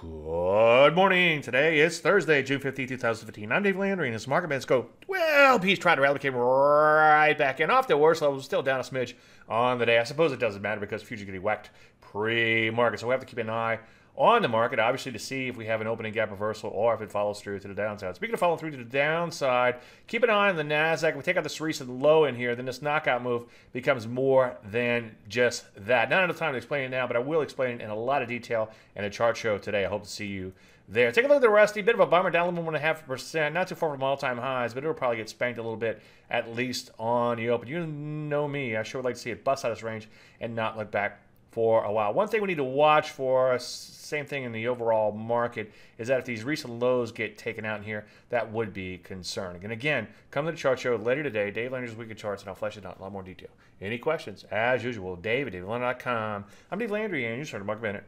Good morning. Today is Thursday, June 15, 2015. I'm Dave Landry, and this market minutes go, well, Peace tried to rally, came right back in. Off the worst level, still down a smidge on the day. I suppose it doesn't matter because futures getting whacked pre-market, so we have to keep an eye on the market, obviously, to see if we have an opening gap reversal or if it follows through to the downside. Speaking of following through to the downside, keep an eye on the NASDAQ. We take out this recent low in here, then this knockout move becomes more than just that. Not enough time to explain it now, but I will explain it in a lot of detail in a chart show today. I hope to see you there. Take a look at the Rusty. Bit of a bummer, down a little one and a half percent. Not too far from all-time highs, but it'll probably get spanked a little bit, at least on the open. You know me. I sure would like to see it bust out of this range and not look back for a while. One thing we need to watch for, same thing in the overall market, is that if these recent lows get taken out in here, that would be concerning. And again, come to the chart show later today, Dave Landry's Weekly Charts, and I'll flesh it out in a lot more detail. Any questions? As usual, Dave at DaveLandry.com. I'm Dave Landry, and you started Market Minute.